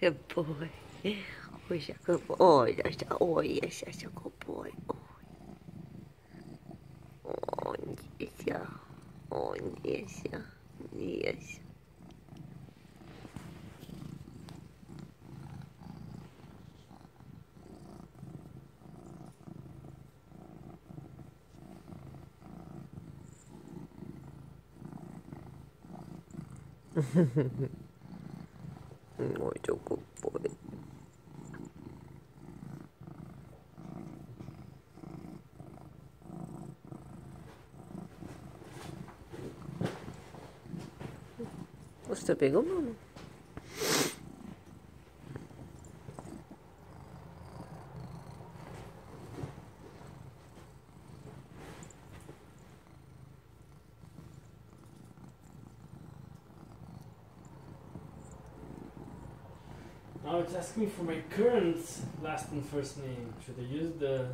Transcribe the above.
Good boy. Oh, you're a good boy. Oh, yes, oh, yes, that's a good boy. Oh, oh yes, yeah. Oh, yes, yeah. Yes. oh, you're a good boy. Gusto Now it's asking for my current last and first name. Should I use the